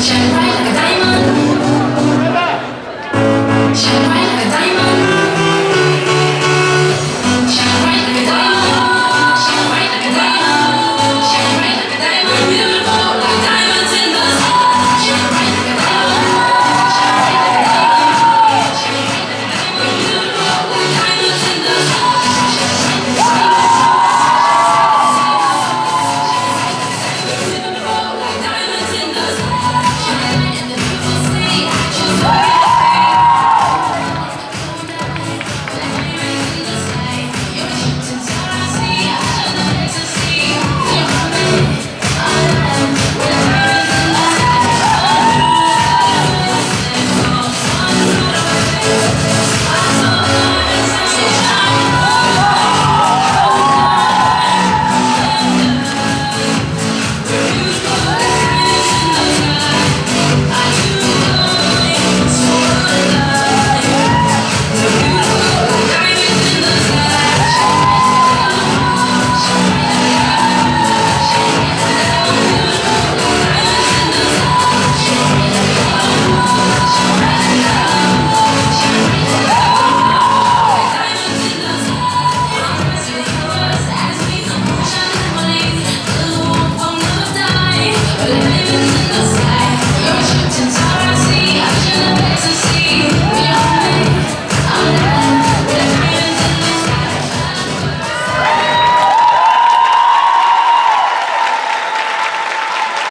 Shine right.